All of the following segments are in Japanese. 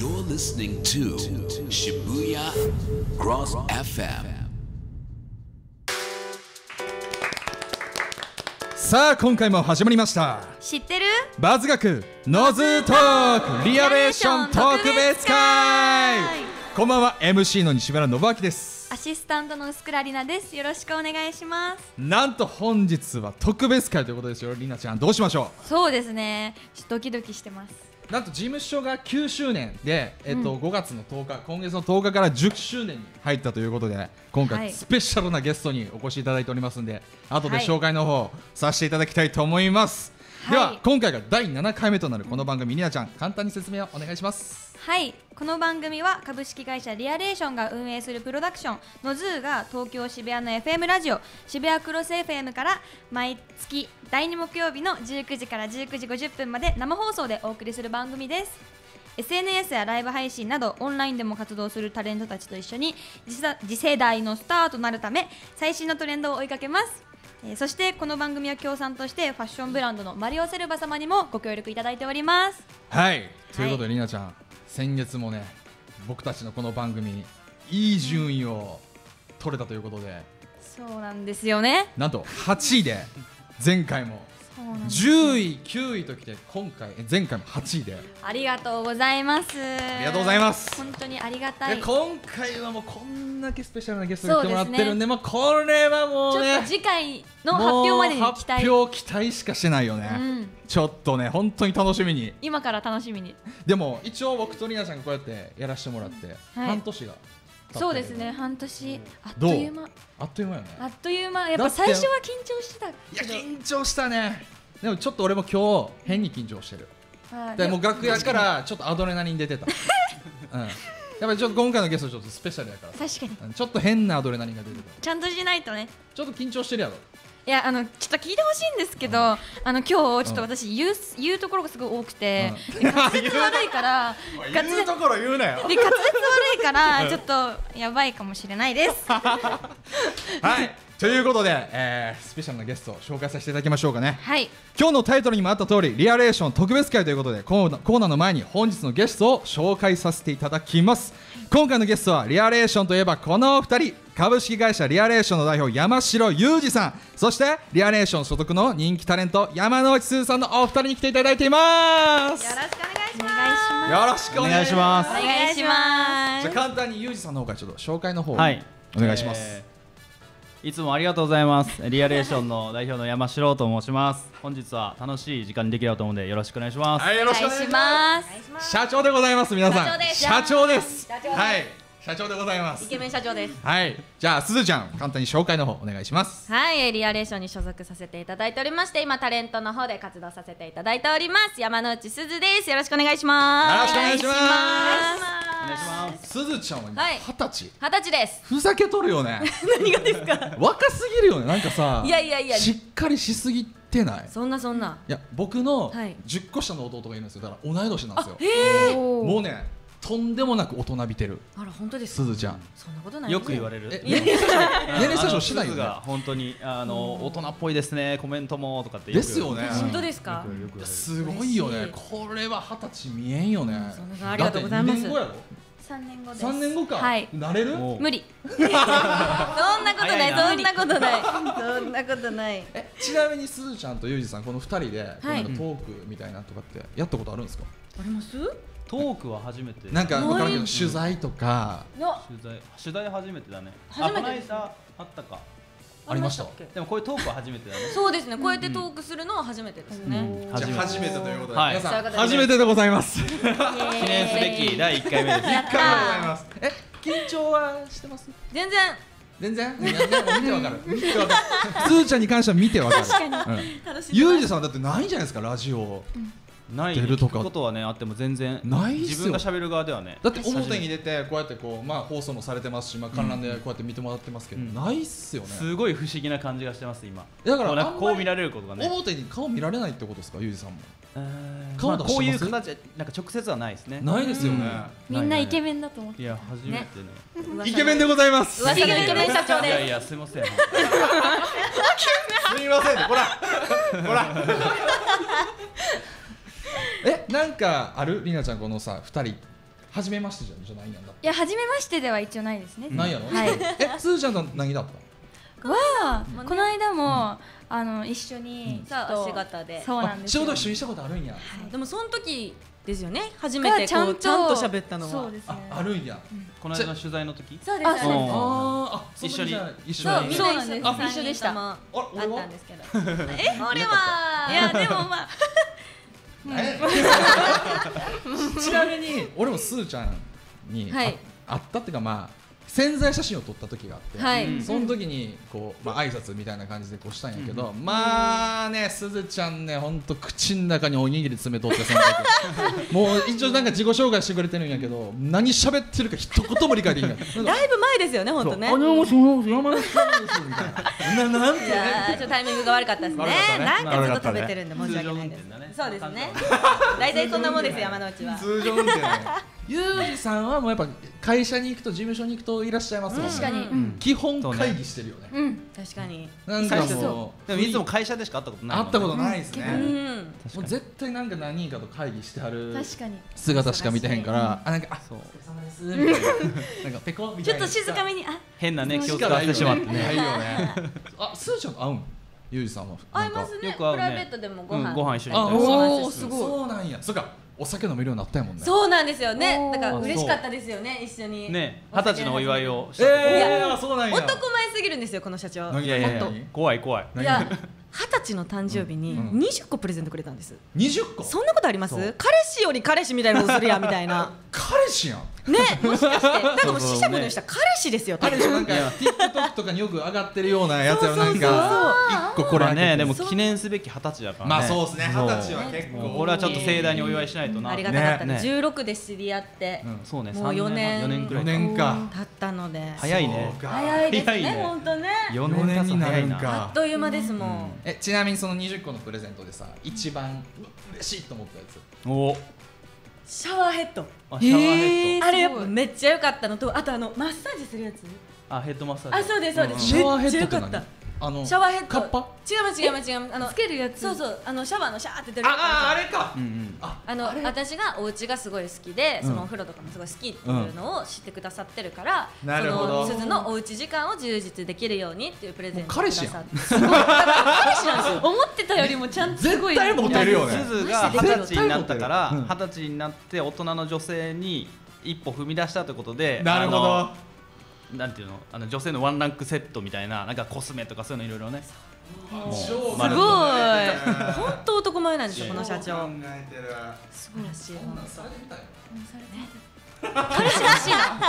You're listening to Shibuya Cross FM. さあ今回も始まりました。知ってる？バズ学ノズトークリアレーション特別会。こんばんは MC の西村信明です。アシスタントの薄倉里奈です。よろしくお願いします。なんと本日は特別会ということですよりなちゃん。どうしましょそうですね。ちょっとドキドキしてます。うなんと事務所が9周年で、えっと5月の10日今月の10日から10周年に入ったということで今はい。回スペシャルなゲストにお越しいただいておりますんで後ではい。紹介の方させていただきたいと思います、でははい今回が第7回目となるこの番組りなちゃん簡単に説明をお願いしますはいこの番組は株式会社リアレーションが運営するプロダクション NOZZZ が東京渋谷の FM ラジオ渋谷クロス FM から毎月第2木曜日の19時から19時50分まで生放送でお送りする番組です。SNS やライブ配信などオンラインでも活動するタレントたちと一緒に次世代のスターとなるため最新のトレンドを追いかけます。えーそしてこの番組は協賛としてファッションブランドのマリオセルバ様にもご協力いただいております。はいということでりなちゃん。先月もね僕たちのこの番組にいい順位を取れたということで。そうなんですよね。なんと8位で前回も。そうなんです10位9位ときて今回え前回も8位で。ありがとうございます。ありがとうございます。本当にありがたい。今回はもうこんだけスペシャルなゲストに来てもらってるんでまあこれはもうっねと次回の発表までに期待。発表期待しかしてないよね、うん。ちょっとね本当に楽しみに。今から楽しみに。でも一応僕とりなちゃんがこうやってやらせてもらって、半年がそうですね半年。あっという間。あっという間よね。あっという間。やっぱ最初は緊張してたいや緊張したね。でもちょっと俺も今日変に緊張してる。はいでもう楽屋からちょっとアドレナリン出てた。うんやっぱりちょっと今回のゲストちょっとスペシャルやから。確かに。うんちょっと変なアドレナリンが出てたちゃんとしないとね。ちょっと緊張してるやろ。いやあのちょっと聞いてほしいんですけど、あの今日ちょっと私言う言うところがすごい多くて、滑舌悪いから 滑舌ところ言うなよ。で滑舌悪いからちょっとやばいかもしれないです。はいということで、えースペシャルなゲストを紹介させていただきましょうかね。はい、今日のタイトルにもあった通りリアレーション特別会ということでコーナーコーナーの前に本日のゲストを紹介させていただきます。今回のゲストはリアレーションといえばこのお二人。株式会社リアレーションの代表山城裕二さん。そしてリアレーション所属の人気タレント山之内すずさんのお二人に来ていただいています。よろしくお願いします。よろしくお願いします。お願いします。じゃあ簡単に裕二さんの方からちょっと紹介の方をい。願いします、えーいつもありがとうございます。リアレーションの代表の山城と申します。本日は楽しい時間にできればと思うのでよろしくお願いします、はい、よおろしくお願いしします。ます。社長でございます皆さん。社長です。社長です。社長です。はい社長でございます。イケメン社長です。はい。じゃあすずちゃん簡単に紹介の方お願いします。はい、えーリアレーションに所属させていただいておりまして今タレントの方で活動させていただいております。山之内すずです。よろしくお願いします。よろしくお願いします。お願いします。すずちゃんは今はい。二十歳。二十歳です。ふざけとるよね。何がですか？若すぎるよね。なんかさいやいやいや。しっかりしすぎてない？そんなそんな。いや僕のはい。10個下の弟がいるんですよ。だから同い年なんですよ。もうねとんでもなく大人びてる。あら本当ですか？すずちゃん。そんなことないよく言われる。え年齢詐称しないよね本当にあの大人っぽいですねコメントもとかってですよね本当ですかすごいよねこれは二十歳見えんよねありがとうございますだって二年後やろ三年後です。3年後か、はいなれる無理そんなことな早いそんなことないそんなことないえちなみにすずちゃんとゆうじさんこの2人で、はいなんかトークみたいなとかってやったことあるんですか、ありますトークは初めて。なんか分からんけど取材とか。の取材。取材初めてだね。初めて？ですああったか。ありました？でもこういうトークは初めてだね。そうですねこうやってトークするのは初めてですね。うん。じゃあ初初めてということで、はい。皆さん初めてでございます。記 記念すべき第1回目です。やった一回でございます。え緊張はしてます？全然。全然？見てわかる。見てわかる。すずちゃんに関しては見てわかる。確かに、楽しゆうじさんだってないんじゃないですかラジオない聞くことはねあっても全然ないっすよ。自分が喋る側ではねだって表に出てこうやってこうまあ放送もされてますし、まあ、観覧でこうやって見てもらってますけど、うん。ないっすよね。すごい不思議な感じがしてます今。だからこう見られることがね。表に顔見られないってことですかゆうじさんも。顔顔出してます？こういう形でなんか直接はないですね。ないですよね、みんなイケメメンだと思って。いや初めてね。イケメンでございます。噂のイケメン社長いやいでやすいません。すみません。ねほら。ほらえなんかある？りなちゃんこのさ2人初めましてじゃじゃないんやんだ。いや初めましてでは一応ないですね。なんやろ？はい。えすずちゃんと何だったはこの間もあの一緒にそう仕事で。そうなんです仕事一緒にしたことあるんや。でもその時ですよね初めてがちゃんちゃんと喋ったのは。そうですね。ああるんや。この間の取材の時？そうあそう。うんあーあ一緒に。一緒に。そうなそうなんです一緒一緒でした。ああ俺はったんですけど。え俺は？いやでもまあえ ちなみに俺もすずちゃんにはい。ああったっていうかまあ潜在写真を撮った時があって、はい。うん。その時にこう、まあ挨拶みたいな感じでこうしたんやけど、まあねすずちゃんねほんと口の中におにぎり詰めとってその時。もう一応なんか自己紹介してくれてるんやけど何喋ってるか一言も理解できない。だいぶ前ですよね本当ね。あもすみません山んですみたいな。ななんていやーちょっとタイミングが悪かったですね。ね。なんかずっと食べてるんで申し訳ないですそうですね。大体そんなもんですよ山之内は。通常運転ねユージさんはもうやっぱ会社に行くと事務所に行くといらっしゃいますもんね。確かに。うん。基本会議してるよね。うん。確かに。なんかもうでもいつも会社でしか会ったことないもんね。会ったことないですね、うん。もう絶対なんか何人かと会議してはる確かに。姿しか見てへんから、あなんかあそう。お疲れ様ですみたいな。なんかペコみたいな。ちょっと静かめにあ変なね気を使しかないよわせてしまってないねよね。あすーちゃんと会うんユージさんは会いますね。よく会うね。プライベートでもご飯。うんご飯一緒にあ行ったすおおす。ごい。そうなんや。そうかお酒飲めるようになったやもんね。そうなんですよね。だから嬉しかったですよね。一緒に。ね二十歳のお祝いを。したえー、そうなんや。男前すぎるんですよこの社長。何いやいや怖い怖い。何？いや二十歳の誕生日にうん20個プレゼントくれたんです。20個？そんなことあります？彼氏より彼氏みたいなことするやんみたいな彼氏やん。ねもしかしてなんかもう死者分のした彼氏ですよ彼氏なんか TikTok とかによく上がってるようなやつやなんか。一個これこれねでも記念すべき二十歳だからね。まあそうですね。二十歳は結構。これはちょっと盛大にお祝いしないとな。ありがたかった。ね。ね16で知り合ってうん。そうねもう三4年4年くら4い年か。経ったので。早いね。早いですね本当ね。4 4年になるんか。あっという間ですもん。えちなみにその20個のプレゼントでさ一番嬉しいと思ったやつ。おシャワーヘッド。あシャワーヘッド。あれやっぱめっちゃ良かったのとあとあのマッサージするやつ。あヘッドマッサージ。あそうですそうです。シャワーヘッドってめっちゃ良か何ったあのシャワーヘッド。カッパ？違います違います違います。あのつけるやつ。そうそうあのシャワーのシャーって出る。やつあああれか。うんうん。あの私がお家がすごい好きで、うん。そのお風呂とかもすごい好きっていうのを知ってくださってるから、なるほど。その鈴のおうち時間を充実できるようにっていうプレゼント彼氏やん。彼氏なんですよ。思ってたよりもちゃんとすごい絶対モテるよね。すずが二十歳になったからうん二十歳になって大人の女性に一歩踏み出したということでなるほどなんていうのあの女性のワンランクセットみたいななんかコスメとかそういうのいろいろね。すごい。と本当男前なんですよこの社長。考えてる素晴らしいこんなんされてみたい彼氏欲しいな。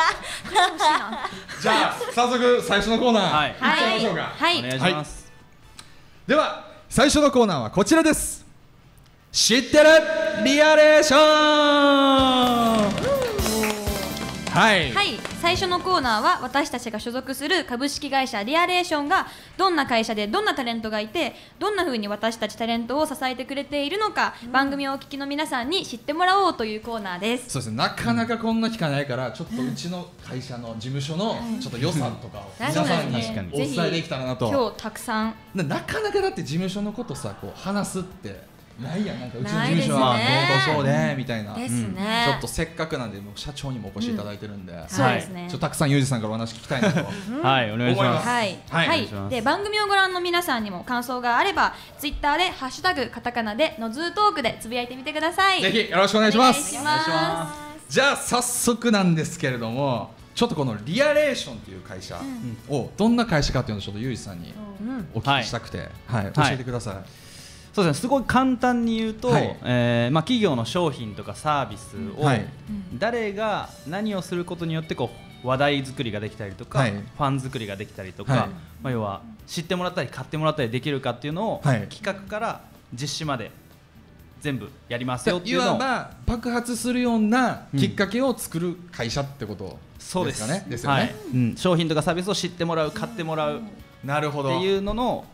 彼氏欲しい。なじゃあ早速最初のコーナー、はい。行っちゃいましょうか、はい。お願いします。では最初のコーナーはこちらです。知ってるリアレーション。はい、はい最初のコーナーは私たちが所属する株式会社リアレーションがどんな会社でどんなタレントがいてどんな風に私たちタレントを支えてくれているのか、番組をお聞きの皆さんに知ってもらおうというコーナーです。そうですね。なかなかこんな聞かないからちょっとうちの会社の事務所のちょっと良さとかを皆さんにお伝えできたらなと。今日たくさん。ななかなかだって事務所のことさこう話すってないやんなんかうちのないですね。事務所は。こうこうそうでみたいな。ですちね、ょっとせっかくなんでもう社長にもお越しいただいてるんで、そうですね、ちょっとたくさんユージさんからお話聞きたいなと。はいお願いします。はい、はい。はい。で番組をご覧の皆さんにも感想があればツイッターでハッシュタグカタカナでのズートークでつぶやいてみてください。ぜひよろしくお願いします。お願いしまじゃあ早速なんですけれどもちょっとこのリアレーションっていう会社をどんな会社かっていうのをちょっとユージさんにうん。お聞きしたくて、はい。教えてください、そうですね。すごい簡単に言うと、はい。えーまあ、企業の商品とかサービスを、はい。誰が何をすることによってこう話題作りができたりとか、はい。ファン作りができたりとか、はい。まあ、要は知ってもらったり買ってもらったりできるかっていうのを、はい。企画から実施まで全部やりますよっていのをいうわば爆発するようなきっかけを作る会社ってことそうです。かねですよね、はい。うん、商品とかサービスを知ってもらう買ってもらうっなるほど。ていうのの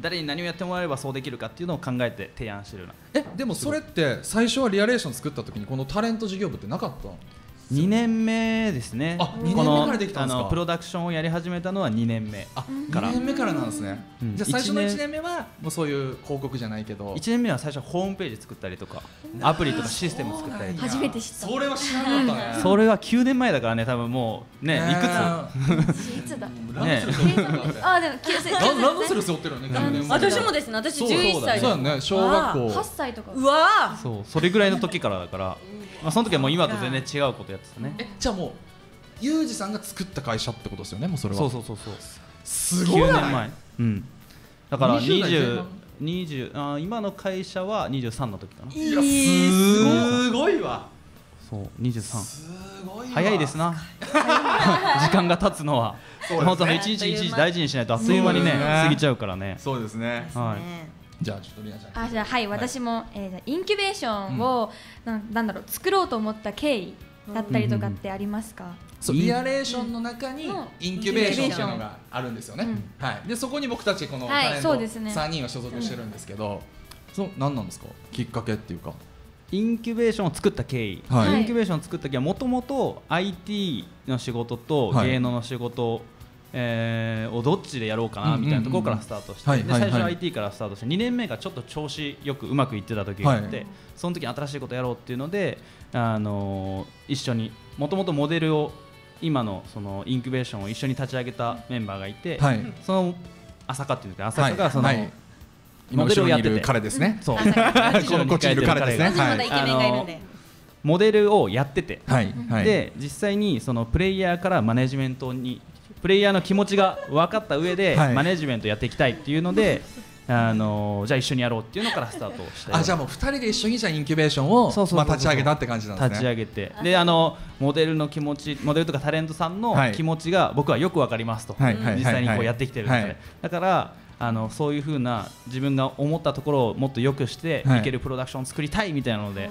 誰に何をやってもらえばそうできるかっていうのを考えて提案してるような。えでもそれって最初はリアレーション作った時にこのタレント事業部ってなかったの？2年目ですね。あ二年目このからできたんですか？プロダクションをやり始めたのは2年目。あから2年目からなんですね、うん。じゃあ最初の一年。1年目はもうそういう広告じゃないけど。1年目は最初ホームページ作ったりとかアプリとかシステム作ったりとか。初めて知った。それは知らなかったね。それは9年前だからね多分もうねいくいつだ？つランドセル背負ってるからねあでも気がするランランドセル背負ってるよね9年前。私もですね。私そう11歳そうだね。小学8校歳とか。うわつそうそれぐらいの時からだから、まあ、その時はもう今と全然違うことやってたね。えじゃあもうユージさんが作った会社ってことですよねもうそれは。そうそうそうそう。すごい。9年前。うん。だから20代前。20半20あー今の会社は23の時かな。いやすごいわ。そう23すごいわ。早いですな。時間が経つのは。本当に一日一日大事にしないとあっという間にね過ぎちゃうからね。そうですね。はいじゃあちょっとリナちゃん。あじゃあはい、私も、えーじゃあインキュベーションを、なんなんだろう作ろうと思った経緯だったりとかってありますか、そうリアレーションの中にうん。インキュベーションっていうのがあるんですよね、うん。はい、でそこに僕たちこのはいタレントそうですね。3人は所属してるんですけど、そう何なんですか？きっかけっていうか。インキュベーションを作った経緯、はい。インキュベーションを作った経緯はもともと IT の仕事とはい。芸能の仕事、えーをどっちでやろうかなみたいなところからスタートして、で最初は IT からスタートして2年目がちょっと調子よくうまくいってた時があって、はい。その時に新しいことやろうっていうので、あのー一緒にもともとモデルを今のそのインキュベーションを一緒に立ち上げたメンバーがいて、はい。その朝香っていうんですか朝香がその、はい。はい今モデルをやってて。後ろにいる彼ですね、そう。このこっちにいる彼ですね。私まだイケメンがいるんで。モデルをやってて、はい。はい。で実際にそのプレイヤーからマネジメントにプレイヤーの気持ちが分かった上で、はい。マネジメントやっていきたいっていうので、あのじゃあ一緒にやろうっていうのからスタートして。あじゃあもう2人で一緒にじゃあインキュベーションを立ち上げたって感じなんですね。立ち上げて。であのモデルの気持ちモデルとかタレントさんのはい。気持ちが僕はよく分かりますと、はい実際にこうやってきてるので、はい。だからあのそういうふうな自分が思ったところをもっと良くしてはい。いけるプロダクションを作りたいみたいなので、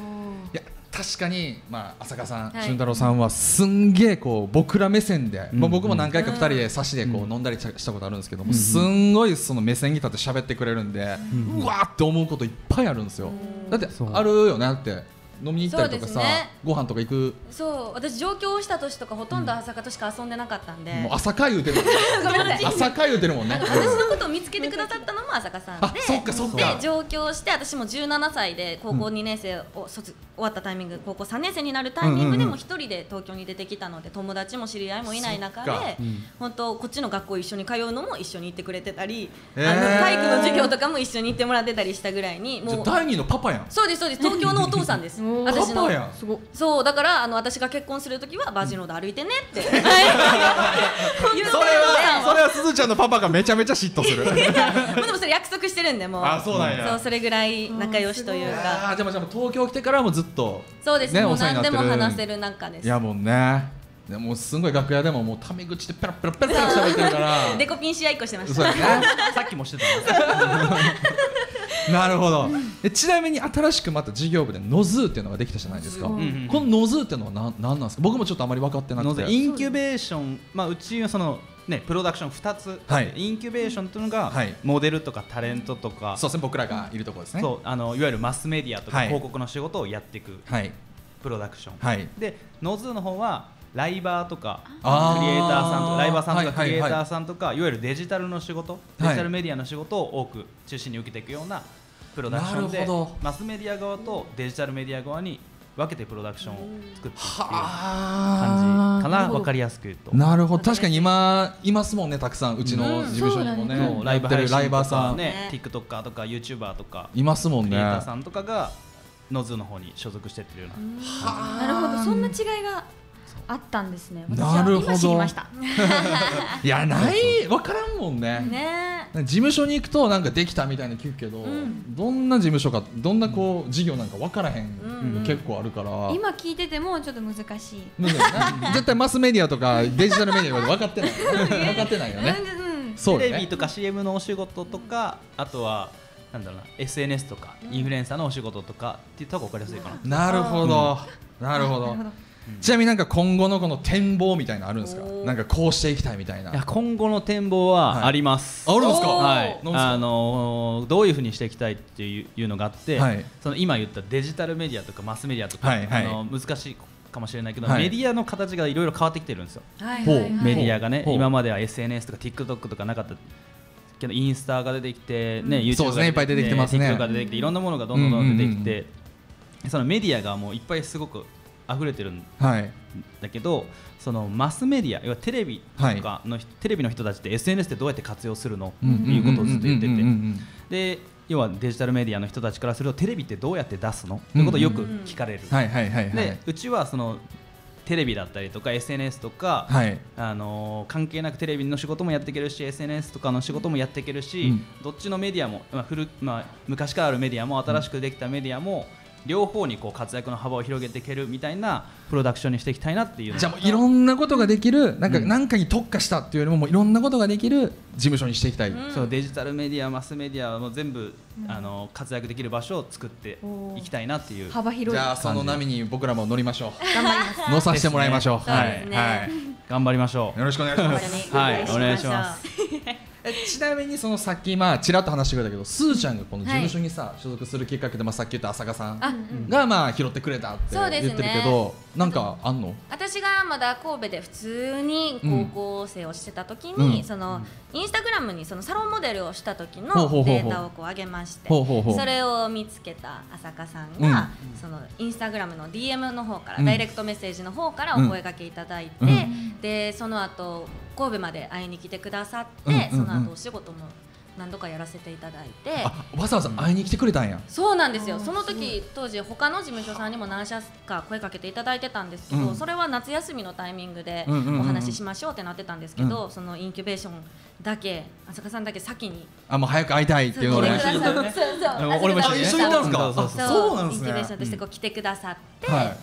いや確かに、まあ、浅香さん、はい。俊太郎さんはすんげえこう僕ら目線で、うん。まあ、僕も何回か2人で差しでこう飲んだりしたことあるんですけども、すんごいその目線に立って喋ってくれるんで、うわーって思うこといっぱいあるんですよ。だってあるよねだって飲みに行ったりとかさ、ね。ご飯とか行く。そう私上京した年とかほとんど朝方しか遊んでなかったんで、もう朝会言うてるもんね。ごめんなさい。朝会言うてるもんね。私のことを見つけてくださったのも朝香さんあでそっかそっか。で上京して私も17歳で高校2年生を卒、終わったタイミング高校3年生になるタイミングでも一人で東京に出てきたので友達も知り合いもいない中でそっか本当こっちの学校一緒に通うのも一緒に行ってくれてたり、へー。あの体育の授業とかも一緒に行ってもらってたりしたぐらいにもう第二のパパやん。そうですそうです。東京のお父さんです私の。そうだからあの私が結婚するときはバージンロード歩いてねって、それはそれはすずちゃんのパパがめちゃめちゃ嫉妬する。もうでもそれ約束してるんでもう。あそうなんや。そうそれぐらい仲良しというか。あーじゃあじゃあ東京来てからもずっとそうです、ねもう何でも話せる仲です。いやもうねでもすんごい楽屋でももうタメ口でペラペラペラペラ喋ってるから。デコピン試合1個してました。そうやね。さっきもしてた。ね なるほど。えちなみに新しくまた事業部で NOZZZ っていうのができたじゃないですか、んうんこの NOZZZ っていうのは何なんなんですか？僕もちょっとあまり分かってなくて。インキュベーション、まあ、うちはその、ね、プロダクション2つ、はい。インキュベーションというのが、はい。モデルとかタレントとか。そうですね。僕らがいるところですね。そうあのいわゆるマスメディアとかはい。広告の仕事をやっていくはい。プロダクション、はい。で NOZZZ の方はライバーとかクリエイタあーーさんとかライバーさんとかクリエイターさんとか、いわゆるデジタルの仕事、デジタルメディアの仕事を多く中心に受けていくようなプロダクションでマスメディア側とデジタルメディア側に分けてプロダクションを作っていくっていうは感じかな。分かりやすく言うと。なるほど。確かに今いますもんねたくさんうちの事務所にもね、そうライブやってるライ配信とバーさん、かねね TikToker とか YouTuber とかいますもんね。クリエイターさんとかがノズの方に所属してってるようななるほど。そんな違いがあったんですね。なるほど。今知りました。いやない分からんもんね。ね。事務所に行くとなんかできたみたいな聞くけど、ん。どんな事務所かどんなこう事業なんか分からへんうんの結構あるから、今聞いててもちょっと難しい。絶対マスメディアとかデジタルメディアは分かってないよね。分かってないよね。うんそうよね。テレビとか CM のお仕事とかあとはなんだろうな SNS とかインフルエンサーのお仕事とかって言った方が分かりやすいかな。なるほど、なるほど。なるほどちなみになんか今後のこの展望みたいなのあるんですか？なんかこうしていきたいみたいな。いや今後の展望はあります、ああるんですか？はい。あのーどういうふうにしていきたいっていういうのがあって、はい。その今言ったデジタルメディアとかマスメディアとか、はいはい。あの難しいかもしれないけど、はい。メディアの形がいろいろ変わってきてるんですよ、はいはいはいメディアがね今までは SNS とか TikTok とかなかったけどインスタが出てきて、ね YouTube そうですね。いっぱい出てきてますね。TikTok が出てきていろんなものがどんどんどんどん出てきて、そのメディアがもういっぱいすごく溢れてるんはいだけどそのマスメディア要はテレビとかの、テレビの人たちって SNS でどうやって活用するの？っていうことをずっと言ってて。で要はデジタルメディアの人たちからするとテレビってどうやって出すの？っていうことをよく聞かれる、はいはいはいはい。でうちはそのテレビだったりとか SNS とか、はい。あのー関係なくテレビの仕事もやっていけるし SNS とかの仕事もやっていけるし、うん。どっちのメディアも、まあ古まあ、昔からあるメディアも新しくできたメディアも、両方にこう活躍の幅を広げていけるみたいなプロダクションにしていきたいなっていうのじゃあもういろんなことができるなんかうん。何かに特化したっていうよりももういろんなことができる事務所にしていきたい、うん。そうデジタルメディアマスメディアも全部、あの活躍できる場所を作っていきたいなっていう幅広い。じゃあその波に僕らも乗りましょ頑張ります。う乗させてもらいましょう、ね。はい、はい、頑張りましょう。よろしくお願いします。はい。お願いします。えちなみにそのさっきまあちらっと話してくれたけどすーちゃんがこの事務所にさ、所属するきっかけで、まあ、さっき言った浅香さんあがまあ拾ってくれたって言ってるけど、なんかあんの？私がまだ神戸で普通に高校生をしてた時に、うん。そのインスタグラムにそのサロンモデルをした時のデータをこう上げましてそれを見つけた浅香さんが、そのインスタグラムの DM の方から、うん。ダイレクトメッセージの方からお声掛けいただいて、うん。でその後神戸まで会いに来てくださって、うんうんうん。その後お仕事も何度かやらせていただいて。あわざわざ会いに来てくれたんや、そうなんですよ。その時当時他の事務所さんにも何社か声かけていただいてたんですけど、うん。それは夏休みのタイミングでうんうんうんうん。お話ししましょうってなってたんですけど、そのインキュベーションだけ浅香さんだけ先に。あもう早く会いたいっていうので、来てくださってそう。そう俺も一緒に行ったんですかそうそうあそうそうなんですね。インキュベーションとしてこう来てくださって、は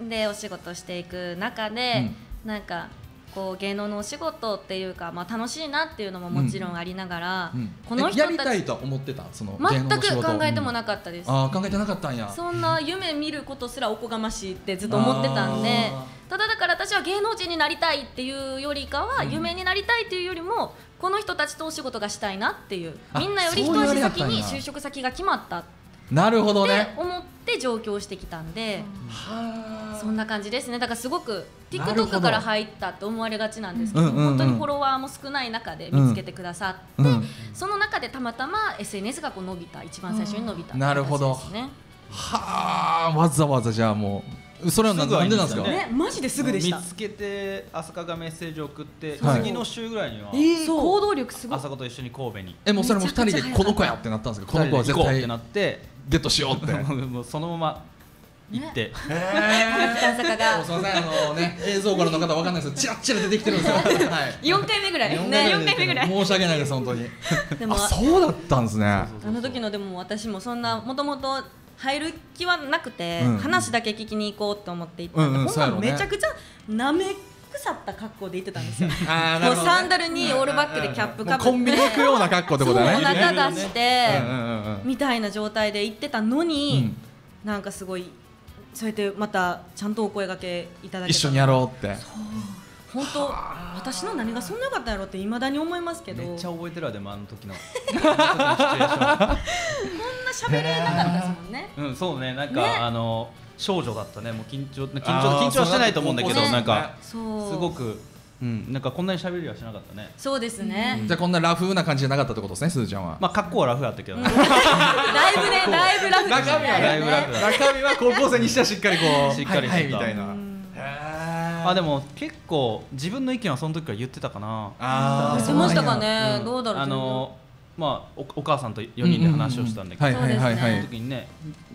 ででお仕事していく中で、なんかこう芸能のお仕事っていうか、まあ、楽しいなっていうのももちろんありながら、うんこの人えやりたいとは思ってた？その全く考えてもなかかったです。あー考えてなかったんや。そんな夢見ることすらおこがましいってずっと思ってたんであただだから私は芸能人になりたいっていうよりかは、うん。夢になりたいっていうよりもこの人たちとお仕事がしたいなっていうあみんなより一足先に就職先が決まったっなるほどてね。思って上京してきたんで、はそんな感じですね。だからすごく TikTok から入ったって思われがちなんですけど、うんうんうん。本当にフォロワーも少ない中で見つけてくださって、うんその中でたまたま SNS がこう伸びた一番最初に伸びたってなるほど形ですね。はあわざわざじゃあもうそれはなんでなんですか？ねねマジですぐでした。見つけて朝香がメッセージを送って、はい。次の週ぐらいにはそう。行動力すごい。朝香と一緒に神戸に。えもうそれも二人でこの子やってなったんですかこの子は絶対ってなってゲットしようって。もうそのまま行って、北坂がもうすみませんあのね映像からの方わかんないです。けどチラッチラ出てきてるんですよ。はい。4回目ぐらい四ね。回4回目ぐらい。申し訳ないです本当に。でもあそうだったんですね。あの時のでも私もそんなもともと入る気はなくて、うん。話だけ聞きに行こうと思って行ったんで、うんうんめちゃくちゃなめ腐った格好で行ってたんですよ。もうサンダルにオールバックでキャップかぶってコンビニ行くような格好ってことだね。そうお腹出して、みたいな状態で行ってたのに、なんかすごいそうやってまたちゃんとお声掛けいただけた一緒にやろうって。本当私の何がそんな良かったんやろっていまだに思いますけど。めっちゃ覚えてるわでもあの時の。こんな喋れなかったですもんね。うんそうね。なんか、ね。あの少女だったね。もう緊張緊張緊張はしてないと思うんだけどそうだ。なんかすごくうんなんかこんなに喋りはしなかったね。そうですね、じゃあこんなラフな感じじゃなかったってことですねすずちゃんは。まあ格好はラフだったけどね、だいぶねだいぶラフでしたね。だいぶラフ中身は高校生にしてはしっかりこうしっかりしてた。はいはいみたいな。あでも結構自分の意見はその時から言ってたかな。あー。出ましたかね、うん。どうだろうあのまあおお母さんと4人で話をしたんだけど、はいはいはいはその時にね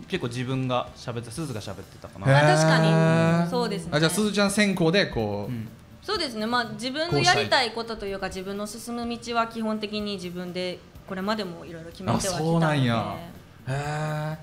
結構自分が喋ってすずが喋ってたかへな。あ確かに。そうですね。あじゃあすずちゃん先行でこう、うんそうですね。まあ自分のやりたいことというか自分の進む道は基本的に自分でこれまでもいろいろ決めてはきたあそうなんので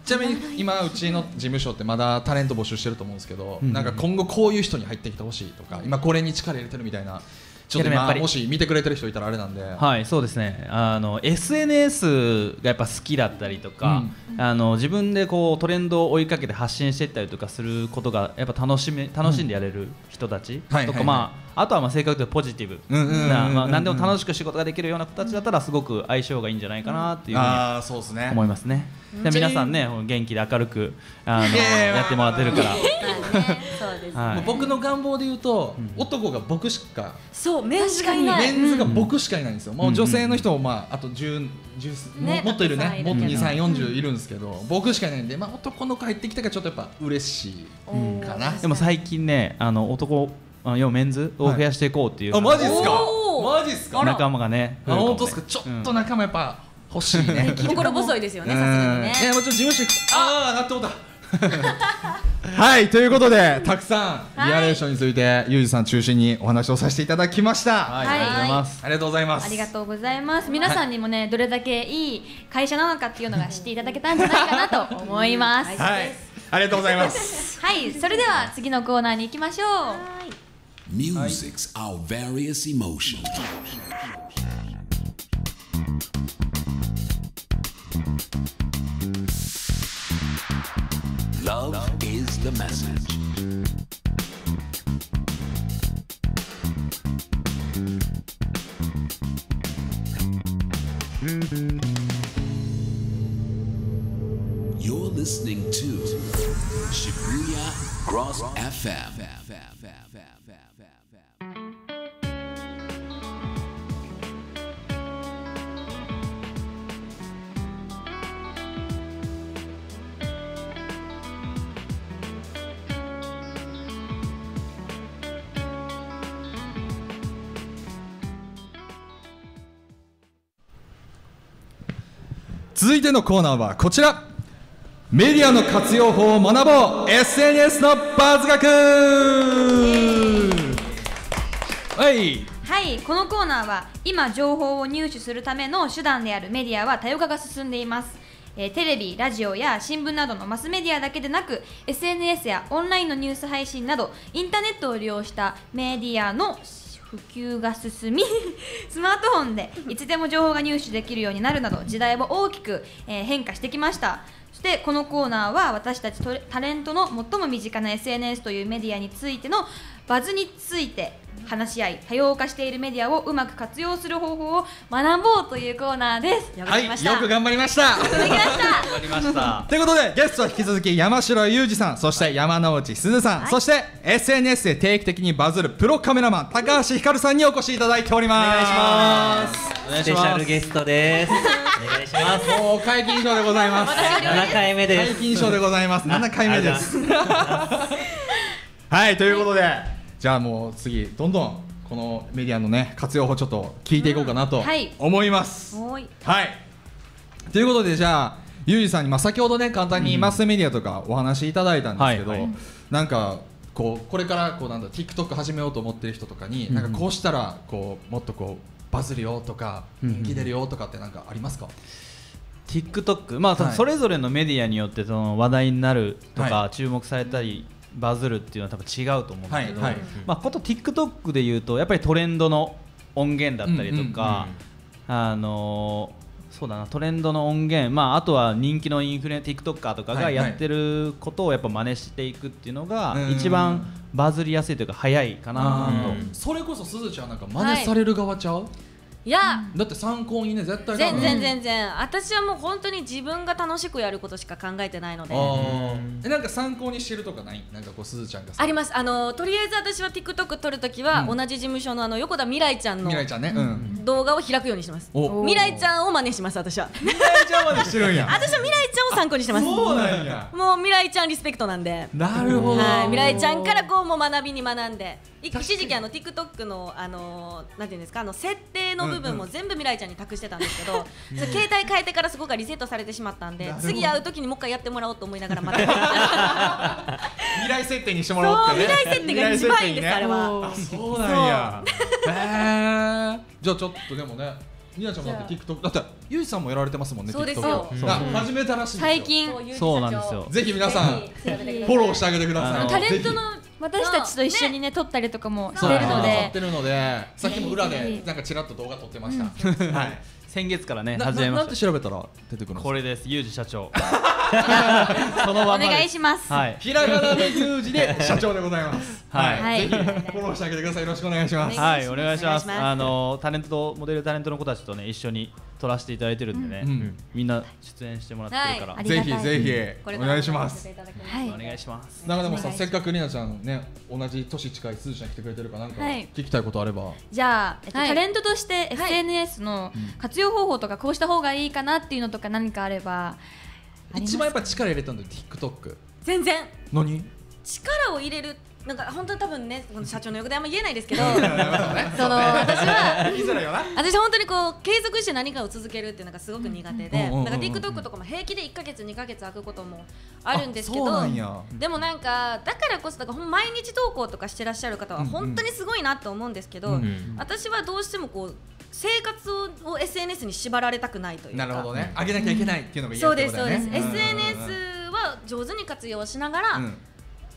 ちなみに今うちの事務所ってまだタレント募集してると思うんですけど、うん。なんか今後こういう人に入ってきてほしいとか今これに力入れてるみたいなちょっと今もし見てくれてる人いたらあれなんで、はいそうですね。あの SNS がやっぱ好きだったりとか、あの自分でこうトレンドを追いかけて発信していったりとかすることがやっぱ楽しめ楽しんでやれる人たちはいはいはい。とかまああとはまあ性格でポジティブなまあ何でも楽しく仕事ができるような子たちだったらすごく相性がいいんじゃないかなっていうふうにああそうですね。思いますね。で皆さんね元気で明るくあのいやってもらってるから。僕の願望で言うと、男が僕しかそうメンズがいなメいンズが僕しかいないんですよ、もう女性の人も、まあ、あと10、10ねももっといるね、もっと2、いるけど。3、40いるんですけど、僕しかいないんで、まあ、男の子入ってきたからちょっとやっぱ嬉しいかな。でも最近ねあの男あ要はメンズを増やしていこうっていう、あマジっすか？マジっすか？仲間がねあ本当ですか？ちょっと仲間やっぱ欲しいね。心細いですよねうん。さすがにね。いやもちろん事務所行く。ああなってもうた。はいということでたくさんリアレーションについてゆうじさん中心にお話をさせていただきました、はい、はいありがとうございます。ありがとうございます。ありがとうございます。皆さんにもねどれだけいい会社なのかっていうのが知っていただけたんじゃないかなと思います。はい。ありがとうございます。はい。それでは次のコーナーに行きましょう Music's our various emotions. Love is the message. You're listening to Shibuya Cross FM. 続いてのコーナーはこちら。メディアの活用法を学ぼう。SNS のバズ学。はい。はい。このコーナーは今情報を入手するための手段であるメディアは多様化が進んでいます、えーテレビラジオや新聞などのマスメディアだけでなく SNS やオンラインのニュース配信などインターネットを利用したメディアの普及が進み スマートフォンでいつでも情報が入手できるようになるなど時代は大きく、え変化してきました。そしてこのコーナーは私たちタレントの最も身近な SNS というメディアについてのバズについて話し合い多様化しているメディアをうまく活用する方法を学ぼうというコーナーです。やはいよく頑張りました。できました。わかりました。ということでゲストは引き続き山城裕二さんそして山之内すずさん、そして SNS で定期的にバズるプロカメラマン高橋ひかるさんにお越しいただいております。お願いします。スペシャルゲストです。お願いします。もう解禁賞でございます。7回目です。解禁賞でございます。7回目です。はいということでじゃあもう次どんどんこのメディアのね活用法ちょっと聞いていこうかなとうんはい。思います、おーい。はい。ということでじゃあゆうじさんにまあ先ほどね簡単にマスメディアとかお話しいただいたんですけど、はいはい。なんかこうこれからこうなんだ TikTok 始めようと思ってる人とかに、なんかこうしたらこうもっとこうバズるよとかうん人気出るよとかってなんかありますか？TikTok、まあはい。それぞれのメディアによってその話題になるとか、は注目されたりバズるっていうのは多分違うと思うんですけど、はいはい。まあ、こと TikTok で言うとやっぱりトレンドの音源だったりとか、あのーそうだなトレンドの音源、まあ、あとは人気のインフルエン TikToker とかはいはい。がやってることをやっぱ真似していくっていうのがうん。一番バズりやすいというか早いかなと。それこそすずちゃんなんか真似される側ちゃう？いやだって参考にね絶対全然全然。私はもう本当に自分が楽しくやることしか考えてないので。えなんか参考にしてるとかない？なんかこうすずちゃんがさ。あります。あのとりあえず私は TikTok 撮るときは、うん。同じ事務所のあの横田未来ちゃんの未来ちゃんね。うん。動画を開くようにしてます。お。未来ちゃんを真似します私は。未来ちゃんまでしてるんや。私は未来ちゃんを参考にしてます。そうなんや。もう未来ちゃんリスペクトなんで。なるほど。はい、未来ちゃんからこうもう学びに学んで。一時期あの TikTok のあのなんていうんですか？あの設定の部分も全部未来ちゃんに託してたんですけど、それ携帯変えてからそこがリセットされてしまったんで次会う時にもう一回やってもらおうと思いながらまた 未来設定にしてもらおうってね。未来設定が一番いいんです、あれは。あそうなんや。へえ。じゃあちょっとでもね。みなちゃんもだって TikTok だってゆいさんもやられてますもんね。そうです TikTok よが始めたらしいんですよ。最近。そうなんですよ。ぜひ皆さんフォローしてあげてください。タレントのぜ私たちと一緒にね撮ったりとかもひしてるのそう撮でってるので、さっきも裏でなんかちらっと動画撮ってました。はい。先月からねなななん始めまして調べたら出てくるんですか？これですユージ社長。そのままで。お願いします。はい。ひらがなでユージで社長でございます。はい。はい。ぜひフォローしてあげてください。よろしくお願いします。はい、お願いします。お願いします。あのタレントモデルタレントの子たちとね一緒に撮らせていただいてるんでね、うん。みんな出演してもらってるから、はい。ぜひぜひお願いします。はい。お願いします。なんかでもさせっかくりなちゃんね同じ年近いすずちゃん来てくれてるからなんかはい。聞きたいことあれば。じゃあ、えっとはい。タレントとして SNS の活用方法とかこうした方がいいかなっていうのとか何かあれば。あ一番やっぱ力入れたの TikTok 全然。何？力を入れるなんか本当に多分ねこの社長の横であんま言えないですけど その私は私本当にこう継続して何かを続けるっていうのがすごく苦手で、うんから TikTok とかも平気で1ヶ月2ヶ月空くこともあるんですけどでもなんかだからこそだから毎日投稿とかしてらっしゃる方は本当にすごいなと思うんですけど、うん私はどうしてもこう生活を SNS に縛られたくないというか。なるほどね。上げなきゃいけないっていうのが嫌そうってですそうです、ことだよね SNS は上手に活用しながら、うん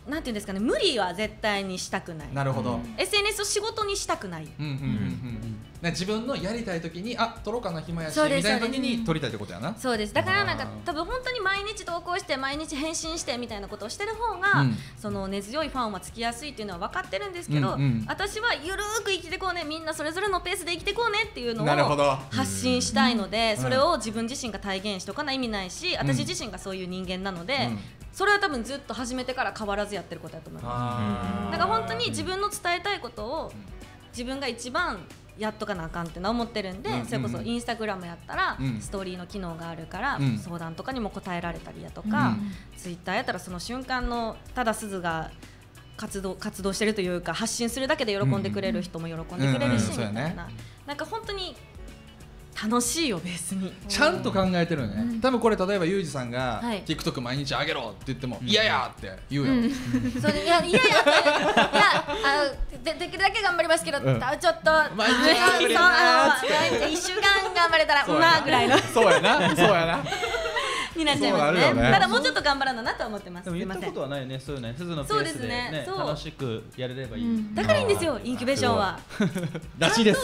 なんていうんですかね無理は絶対にしたくない。なるほど。SNS を仕事にしたくない。うんうんうんうん。ね自分のやりたい時にあ撮ろうかな暇やしそうですみたいな時に撮りたいってことやな。そうです。だからなんか多分本当に毎日投稿して毎日返信してみたいなことをしてる方が、うん。その根強いファンはつきやすいっていうのは分かってるんですけど、うんうん。私はゆるーく生きてこうねみんなそれぞれのペースで生きてこうねっていうのをなるほど。発信したいので、うん。それを自分自身が体現しとかない意味ないし私自身がそういう人間なので、うんそれは多分ずっと始めてから変わらずやってることだと思います。だから本当に自分の伝えたいことを自分が一番やっとかなあかんってのは思ってるんで、うん。うんそれこそインスタグラムやったら、うん。ストーリーの機能があるから、うん。相談とかにも答えられたりやとか、うん。ツイッターやったらその瞬間のただすずが活動活動してるというか発信するだけで喜んでくれる人も喜んでくれるし、みたいな、なんか本当に楽しいよベースに。ちゃんと考えてるよね、多分これ例えばユージさんが、はい。TikTok 毎日上げろって言っても嫌、やって言うやろ、それいやいやいやいやあでできるだけ頑張りますけど、うん。ちょっと毎日頑張一週間頑張れたらまあぐらいの。そうやな。そうやな。になっちゃいますね。ね。ただもうちょっと頑張らななとは思ってます。ですも言ったことはないね、そういうね、鈴のペそうですースでね、ね。そう楽しくやれればいい。だからいいんですよインキュベーションは。らしいです。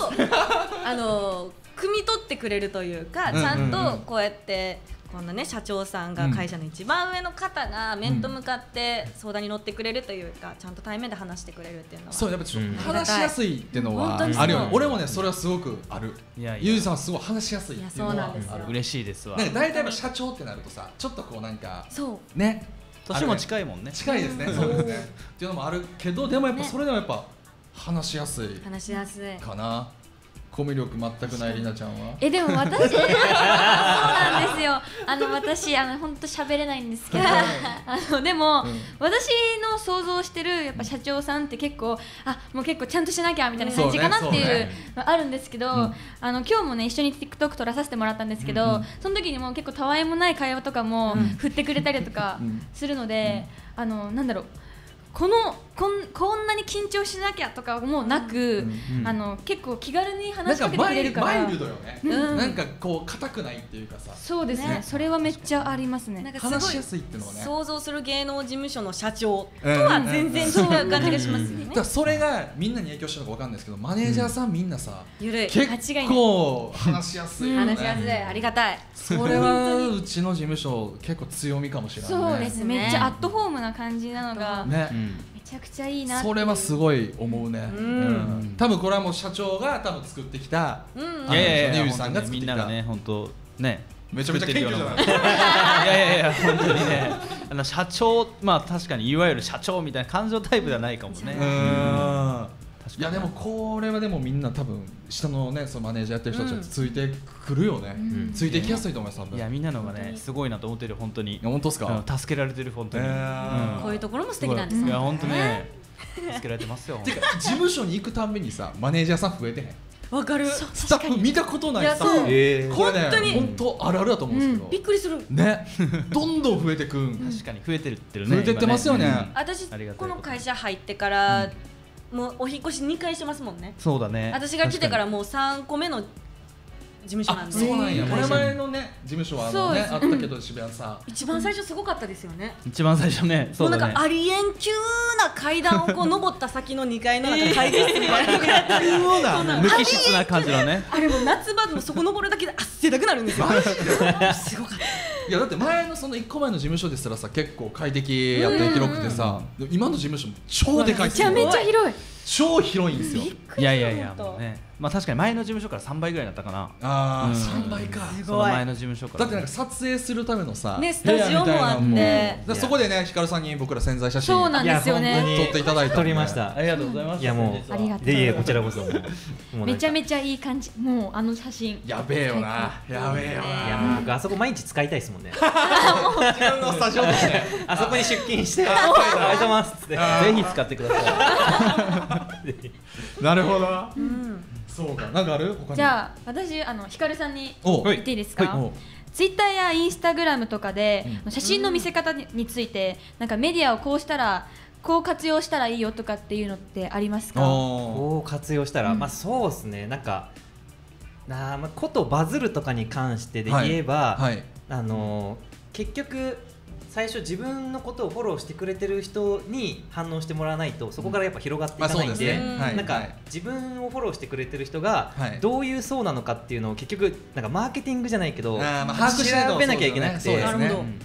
あの汲み取ってくれるというか、うんうんうん。ちゃんとこうやってこんなね社長さんが会社の一番上の方が面と向かって相談に乗ってくれるというかちゃんと対面で話してくれるっていうのは。そうやっぱちょっうん。と話しやすいっていうのは本当にそう。あるよね。俺もねそれはすごくある。いやいや。ユージさんはすごい話しやすいっていうのはいやそうなんですよ。ある。嬉しいですわ。なん。か大体やっぱ社長ってなるとさちょっとこうなんかそう。ね。年も近いもんね。近いですね。そうですね。っていうのもあるけどでもやっぱそれでもやっぱ話しやすい。話しやすい。かなコミュ力全くないりなちゃんは？えでも私 そうなんですよ。あの私あの本当喋れないんですけど。あのでも、うん。私の想像してるやっぱ社長さんって結構あもう結構ちゃんとしなきゃみたいな感じかなっていうのあるんですけど、うん。あの今日もね一緒に TikTok 撮らさせてもらったんですけど、うんうん。その時にも結構たわいもない会話とかも振ってくれたりとかうん。するので、あのなんだろうこのこんこんなに緊張しなきゃとかもなく、うんあの結構気軽に話しかけてくれるから。マイルドよね。うん。なんかこう硬くないっていうかさ。そうですね。ね。それはめっちゃありますね。なんか話しやすいっていうのはね。想像する芸能事務所の社長とは全然違う感じがしますよね。だからそれがみんなに影響してるのかわかんないですけどマネージャーさんみんなさゆるい。結構話しやすいよね。話しやすい。ありがたい。それはうちの事務所結構強みかもしれないね。そうですね。めっちゃアットホームな感じなのがめね。うんちゃくちゃいいなってそれはすごい思うね、ん。うん。多分これはもう社長が多分作ってきたうんあいやいやいや、ユージさんが作ってきた。みんながね、本当ね。めちゃめちゃ謙虚じゃない。いやいやいや本当にねあの社長まあ確かにいわゆる社長みたいな感情タイプではないかもね。いやでもこれはでもみんな多分下のねそのマネージャーやってる人たちはついてくるよね、ん。ついてきやすいと思います多分。いやみんなのがねすごいなと思ってる本当に。本当ですか、うん助けられてる本当に、えー。こういうところも素敵なんですね。いや本当ね助けられてますよ てか事務所に行くたんびにさマネージャーさん増えてへん？わかる。スタッフ見たことないスタッフえー。これね本当に。本当あるあるだと思うんですけど、びっくりする。ね。どんどん増えてくん、確かに増えてるってるね。増えてってますよね。今私この会社入ってからもうお引っ越し2回してますもんね。そうだね。私が来てからもう3個目の事務所なんあでそうなんや。うん俺前のね事務所はあのねあったけど渋谷さ一番最初すごかったですよね。一番最初ねそうだね。もうなんかありえん急な階段をこう登った先の2階のなんか会議室みたいなのがあって。そうだ。無機質な感じのね。あれもう夏場もそこ登るだけで汗だくなるんですよ。すごかった。いやだって前のその1個前の事務所ですらさ結構快適やった広くてさ、今の事務所も超でかい。っすよめちゃめちゃ広い超広いんですよ。いやいやいやもうね。まあ確かに前の事務所から3倍ぐらいだったかな。ああ、うん。3倍か。その前の事務所から。だってなんか撮影するためのさ、ねスタジオもあって。そこでねヒカルさんに僕ら宣材写真。そうなんですよいやね撮っていただいたんで。撮りました。ありがとうございますいやもうありがとう。でいえこちらこそ。めちゃめちゃいい感じ。もうあの写真。やべえよな。やべえよいやもう僕あそこ毎日使いたいですもんね。な自分のスタジオとしてあそこに出勤してありがとうございますぜひ使ってくださいなるほど、そうか。なんかある？じゃあ私あのヒカルさんにお言っていいですか、はい。おツイッターやインスタグラムとかで、写真の見せ方にについてなんかメディアをこうしたらこう活用したらいいよとかっていうのってありますか？おこう活用したら、うん。まあそうですね。なんかなあまあことバズるとかに関してで言えば、はい。あのー結局最初自分のことをフォローしてくれてる人に反応してもらわないとそこからやっぱ広がっていまあかないんで,、そうですね。はいなんか、はい。自分をフォローしてくれてる人がはい。どういう層なのかっていうのを結局なんかマーケティングじゃないけど、把握しないと調べなきゃいけなくて。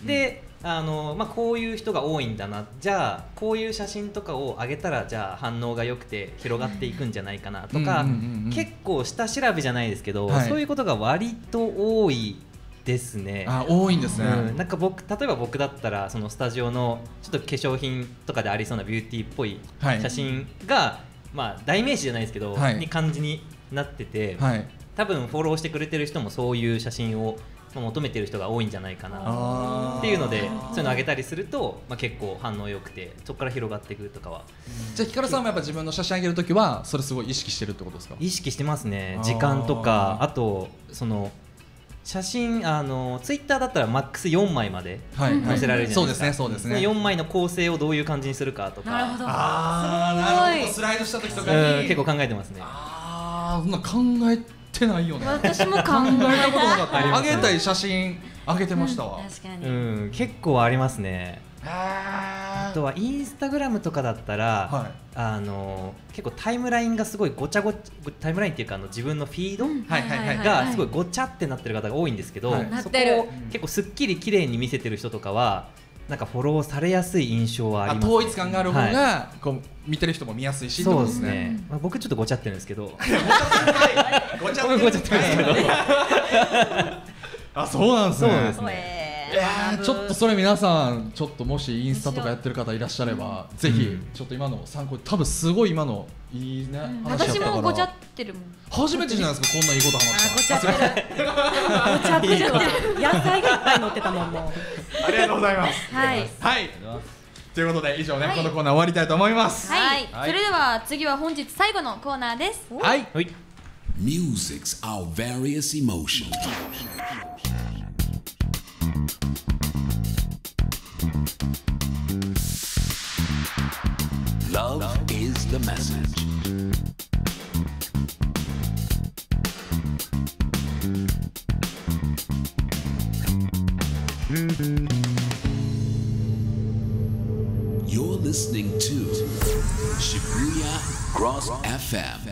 であのまあ、こういう人が多いんだな。じゃあこういう写真とかを上げたらじゃあ反応が良くて広がっていくんじゃないかなとか、うんうんうんうん。結構下調べじゃないですけど、はい。そういうことが割と多いですね。あ多いんですね、うん、なんか僕例えば僕だったらそのスタジオのちょっと化粧品とかでありそうなビューティーっぽいはい。写真が、まあ代名詞じゃないですけど、はい。に感じになってて、はい。多分フォローしてくれてる人もそういう写真をまあ求めてる人が多いんじゃないかなっていうのでそういうの上げたりすると、まあ、結構反応良くてそこから広がっていくとかはじゃあヒカルさんもやっぱ自分の写真あげるときは。それすごい意識してるってことですか意識してますね時間とかあとその写真あのツイッターだったらマックス4枚まではい。載せられるじゃないですか、そうですねそうですね。4枚の構成をどういう感じにするかとか。なるほど。ああなるほど。スライドした時とかに。うん結構考えてますね。ああそんな考えてないよね。私も考考えたことなかった。あげたい写真あげてましたわ、確かに、うん結構ありますね。ああとはインスタグラムとかだったら、はい。あの結構タイムラインがすごいごちゃごちゃタイムラインっていうかあの自分のフィード、はいはいはいがすごいごちゃってなってる方が多いんですけど、そこを結構すっきり綺麗に見せてる人とかはなんかフォローされやすい印象はあります、ね、あ統一感がある方はが、こう見てる人も見やすいいしそうですね、まあ、僕ちょっとごちゃってるんですけど。ごちゃ 僕ごちゃってるんですけど。あそうなんですね。そうですねえいやーちょっとそれ皆さんちょっともしインスタとかやってる方いらっしゃれば、ぜひうん。ちょっと今の参考に多分すごい今のいいね、話やっ私もごちゃってるもん。初めてじゃないですかこんないいこと話。たちゃってる。ごちゃってる。わ野菜がいっぱい乗ってたもんもう。ありがとうございます。はい。はい。ということで以上ね、はい。このコーナー終わりたいと思います。はい、はい。それでは次は本日最後のコーナーです。はい。はい。Music's our various emotions. Love is the message. You're listening to Shibuya Cross FM.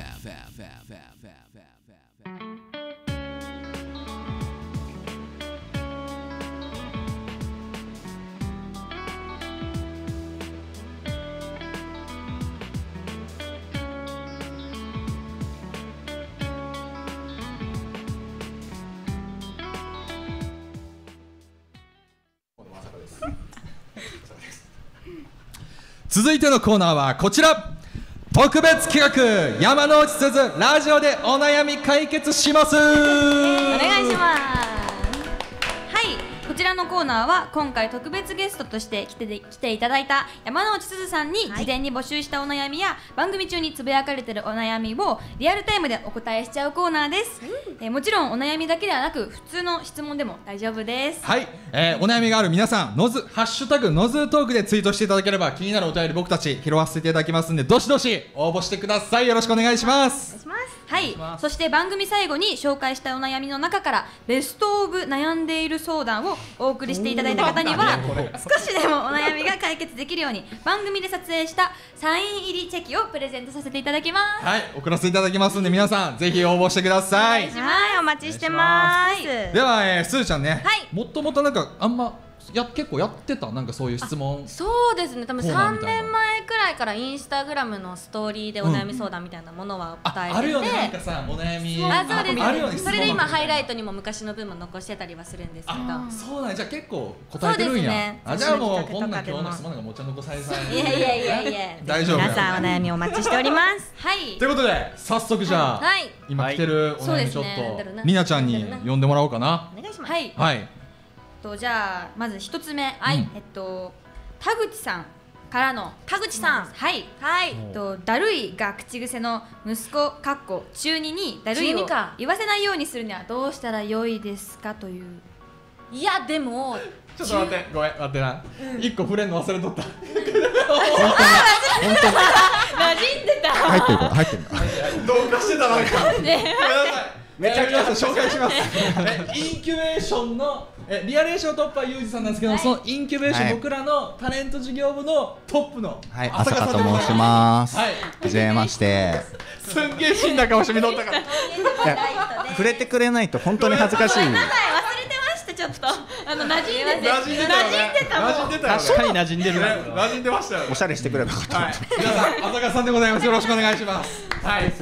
続いてのコーナーはこちら。特別企画山之内すずラジオでお悩み解決します。お願いします。コーナーは今回特別ゲストとして来てで来ていただいた山之内すずさんに事前に募集したお悩みや番組中につぶやかれてるお悩みをリアルタイムでお答えしちゃうコーナーです、えーもちろんお悩みだけではなく普通の質問でも大丈夫です。はい、えーお悩みがある皆さんノズハッシュタグノズトークでツイートしていただければ気になるお便り僕たち拾わせていただきますんでどしどし応募してください。よろしくお願いします。お願いしますはい。そして番組最後に紹介したお悩みの中からベストオブ悩んでいる相談をお送りしていただいた方には少しでもお悩みが解決できるように番組で撮影したサイン入りチェキをプレゼントさせていただきます。はい。送らせていただきますんで皆さんぜひ応募してください。はいお待ちしてます。では、えー、すーちゃんね、はい。もっともっとなんかあんまや結構やってた？なんかそういう質問。そうですね。多分3コーナーみたいな。年前くらいからインスタグラムのストーリーでお悩み相談みたいなものは答えてて、あるよね。なんかさお悩みあそうです。あるよね。それで今ハイライトトにも昔の分も残してたりはするんですけど。あそうなんや。じゃあ結構答えてるんや、そうですね。あじゃあもうこんな今日の質問なんかもちゃんのこさえさんいやいやいやいや。大丈夫。皆さんお悩みお待ちしております。はい。ということで早速じゃあ、はい。今来てるお悩みちょっはい。と、りなちゃんに呼んでもらおうかな。お願いします。はい。はいとじゃあまず一つ目、はい。えっと田口さんからの。田口さん。はい。はい。えっとだるいが口癖の息子かっこ中二にだるいを言わせないようにするにはどうしたらよいですかという。いやでも ちょっと待ってごめん待ってな。一、個触れんの忘れとった。馴染んでた入ってるから入ってる。どうかしてたなんかごめんなさい。めちゃくちゃ紹介します。えインキュベーションのえリアレーショントップはユージさんなんですけど、そのインキュベーション、はい。僕らのタレント事業部のトップのはい朝香と申します。はい。はじめまして。すんげえ死んだ顔してみとったから。触れてくれないと本当に恥ずかしい。忘れてましたちょっと。あの馴染んでて。馴染んでた馴染んでた確かに馴染んでる馴染んでましたよ。ねおしゃれしてくればよか皆さん浅香さんでございます。よろしくお願いします。はい。私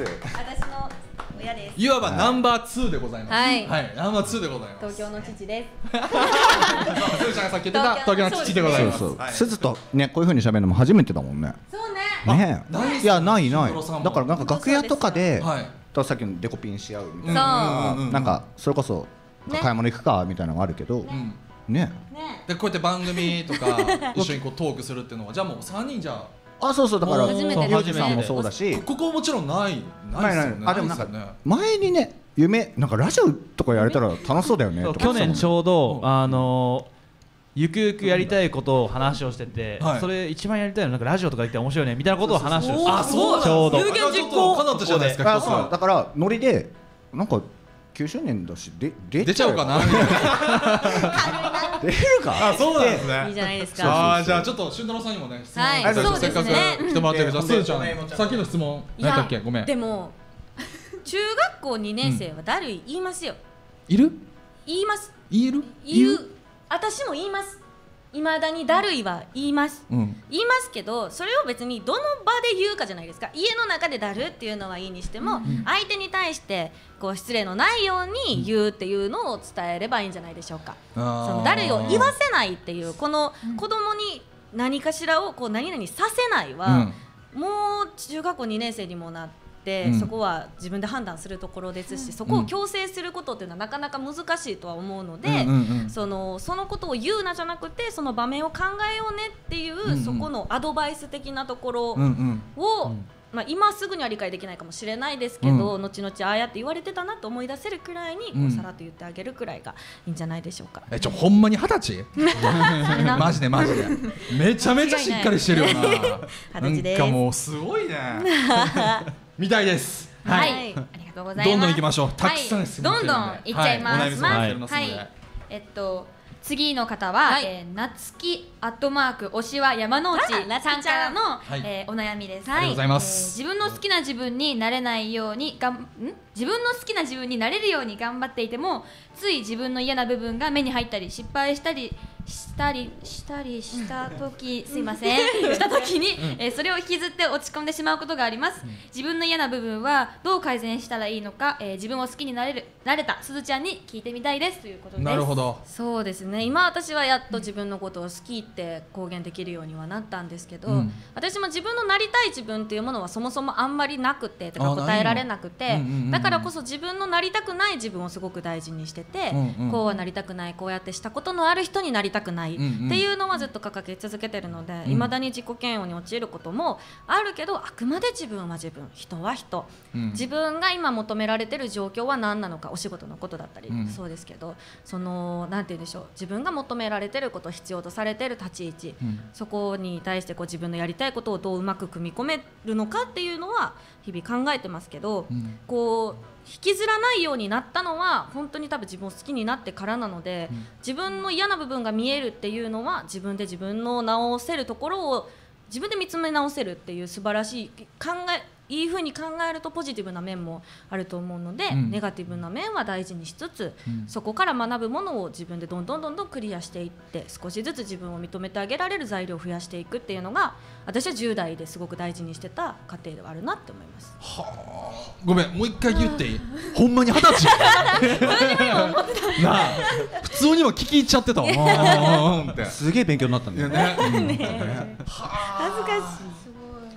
の親です。いわばナンバー2でございます。はい。はいナンバー2でございます。東京の父です。すーちゃんがさっき言ってた。東京の父でございます。そうそう。はい。すずとねこういう風に喋るのも初めてだもんね。そうね。ね。ないやないない。だからなんか楽屋とかではい。とさっきのデコピンし合うみたいな。うんうんうん。なんかそれこそね。買い物行くかみたいなのがあるけどうん。ね。ね。でこうやって番組とか一緒にこうトークするっていうのはじゃあもう三人じゃあそうそうだから初めてそうユージさんもそうだし。ここもちろんないないですよね。あでもなんか前にね夢なんかラジオとかやれたら楽しそうだよね去年ちょょうど、うん。あのゆくゆくやりたいことを話をしてて、はい。それ一番やりたいのなんかラジオとかできたら面白いねみたいなことを話をしてあそうちょうど。有言実行かなったじゃないですかあ一つそうだからノリでなんか9周年だしで出出ちゃうかな？出るか？あそうなんですね。いいじゃないですあかーじゃあちょっと俊太郎さんにもね質問はい。そうせっかくですね。来てもらってるじゃあすーちゃうんん。さっきの質問。い何だっけ？ごめん。でも中学校2年生はだるい言いますよ。いる？言います。言える言う？私も言いますいまだにだるいは言います。うん。言いますけどそれを別にどの場で言うかじゃないですか。家の中でだるっていうのはいいにしても、相手に対してこう失礼のないように言うっていうのを伝えればいいんじゃないでしょうか、あー。そのだるいを言わせないっていうこの子供に何かしらをこう何々させないは、もう中学校2年生にもなって、うん。そこは自分で判断するところですしそこを強制することっていうのはなかなか難しいとは思うので、うんうんうんそのそのことを言うなじゃなくてその場面を考えようねっていう、うんうんそこのアドバイス的なところを、うんうん。まあ、今すぐには理解できないかもしれないですけど、後々ああやって言われてたなと思い出せるくらいにさらっと言ってあげるくらいがいいんじゃないでしょうか。えちょほんまに二十歳？マジでマジで。めちゃめちゃしっかりしてるよな。二十歳です。なんかもうすごいねみたいです。はい、はい。ありがとうございます。どんどん行きましょう。たくさんどんどんいっちゃいます、はい。えっと次の方は、はい。えー、夏希アットマーク推しは山之内さん希ちゃん。からの、はい。えーお悩みです。ありがとうございます。えー自分の好きな自分になれないようにがんん？自分の好きな自分になれるように頑張っていてもつい自分の嫌な部分が目に入ったり失敗したりしたりしたりした時すいません。した時に、えーそれを引きずって落ち込んでしまうことがあります、自分の嫌な部分はどう改善したらいいのか、えー自分を好きになれるなれたすずちゃんに聞いてみたいですということです。なるほど。そうですね。今私はやっと自分のことを好きって公言できるようにはなったんですけど、うん。私も自分のなりたい自分っていうものはそもそもあんまりなくてとかあ答えられなくてだからこそ自分のなりたくない自分をすごく大事にしてて、うんうん。こうはなりたくないこうやってしたことのある人になりたくない。うんうん。っていうのはずっと掲げ続けてるのでうん。いま、未だに自己嫌悪に陥ることもあるけどあくまで自分は自分。人は人、うん。自分が今求められてる状況は何なのかお仕事のことだったり、うん。そうですけどそのなんて言うんでしょう。自分が求められてること必要とされてる立ち位置、うん。そこに対してこう自分のやりたいことをどううまく組み込めるのかっていうのは日々考えてますけど、うん。こう引きずらないようになったのは本当に多分自分を好きになってからなので、自分の嫌な部分が見えるっていうのは自分で自分の直せるところを自分で見つめ直せるっていう素晴らしい考えいい風に考えるとポジティブな面もあると思うので、うん。ネガティブな面は大事にしつつ、うん。そこから学ぶものを自分でどんどんどんどんクリアしていって少しずつ自分を認めてあげられる材料を増やしていくっていうのが私は10代ですごく大事にしてた過程ではあるなって思います。ごめんもう一回言っていい？ほんまに二十歳？なあ普通にも聞き入っちゃってたわ。うんうんうんって。すげえ勉強になったん。だよね恥ずかしい。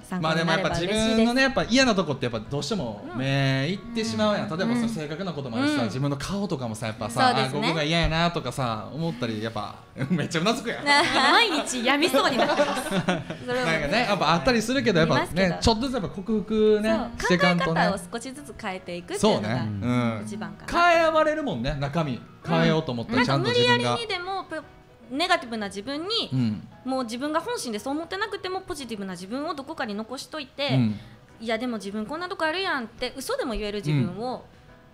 参まあでもやっぱ自分のねやっぱ嫌なとこってやっぱどうしても目いってしまうやん。例えばその性格のこともあるしさ、うん。自分の顔とかもさやっぱさ、ね。あここが嫌やなとかさ思ったりやっぱ めっちゃうなずくやん。毎日やみそうになってます。なんかねやっぱあったりするけどやっぱねちょっとずつやっぱ克服ねしてかんとね。考え方を少しずつ変えていくっていうのがそうね、うん、一番かな。変えられるもんね中身。変えようと思ったらちゃんとか無理やり自分がにでもぷネガティブな自分に、うん。もう自分が本心でそう思ってなくてもポジティブな自分をどこかに残しといて、うん。いやでも自分こんなとこあるやんって嘘でも言える自分を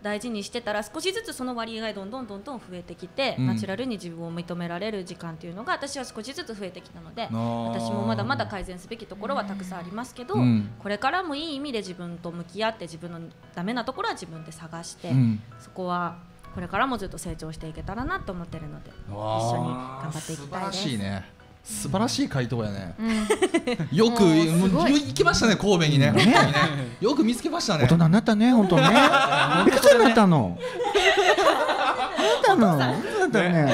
大事にしてたら少しずつその割合がどんどんどんどん増えてきて、うん。ナチュラルに自分を認められる時間っていうのが私は少しずつ増えてきたので私もまだまだ改善すべきところはたくさんありますけど、うん。これからもいい意味で自分と向き合って自分のダメなところは自分で探して、うん。そこはこれからもずっと成長していけたらなと思ってるので一緒に頑張っていきたいです。素晴らしいね素晴らしい回答やね、うん。よく 行きましたね神戸にね。本当にね。よく見つけましたね。大人になったね本当ね。いくつになったの？なったのなったね。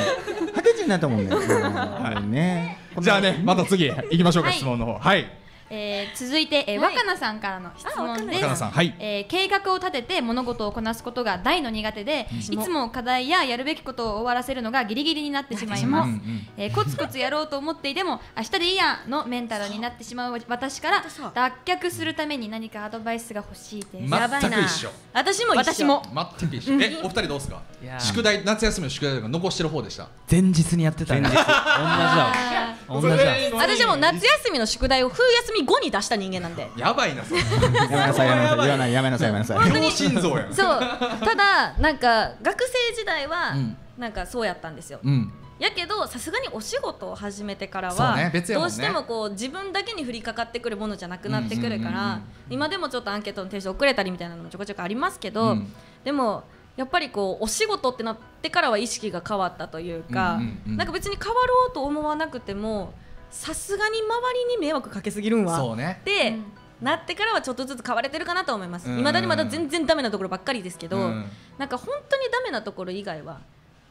二十歳になったもんね。うんね。じゃあねまた次行きましょうか、はい。質問の方。はいえー続いて、えーはい。若菜さんからの質問です。若菜さん。はい。えー計画を立てて物事をこなすことが大の苦手でいつも課題ややるべきことを終わらせるのがギリギリになってしまいます、うんうんえーコツコツやろうと思っていても明日でいいやのメンタルになってしまう私から脱却するために何かアドバイスが欲しいです、まやばいな。全く一緒。私も。一緒私も全く一緒。えお二人どうですか？宿題夏休みの宿題とか残してる方でした？前日にやってたね 同じだ。同じだ。私も夏休みの宿題を冬休み後に出した人間なんで。やばいなそれ。やめなさいやめなさい言わないやめなさいやめなさい。両心臓やん。そう。ただなんか学生時代はうん。なんかそうやったんですよ。うん。やけどさすがにお仕事を始めてからは、ね別やもんね。どうしてもこう自分だけに降りかかってくるものじゃなくなってくるから、うんうんうんうん。今でもちょっとアンケートの提出遅れたりみたいなのもちょこちょこありますけど、うん。でもやっぱりこうお仕事ってなってからは意識が変わったというか、うんうんうん。なんか別に変わろうと思わなくてもさすがに周りに迷惑かけすぎるんは。そうね。で、うん。なってからはちょっとずつ変われてるかなと思います。うん。いまだにまだ全然ダメなところばっかりですけど、うん。なんか本当にダメなところ以外は。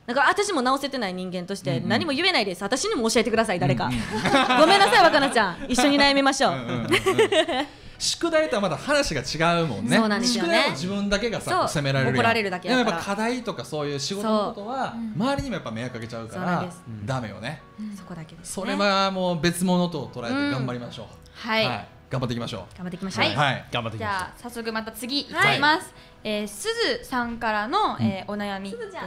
なんか私も直せてない人間としてうん。うん何も言えないです、私にも教えてください誰か、うん。うんごめんなさい若菜ちゃん。一緒に悩みましょう、うんうんうん宿題とはまだ話が違うもんね。そうなんですよね。宿題は自分だけがさ責められるやん。怒られるだけやから。でもやっぱ課題とかそういう仕事のことは周りにもやっぱ迷惑かけちゃうからそうなんです。ダメよね。そこだけです、そね、れはもう別物と捉えて頑張りましょう。はい、頑張っていきましょ頑張っていきましょう、はい。はい。頑張っていきましょじゃあ早速また次いきます、えーすずさんからの、えーお悩み。です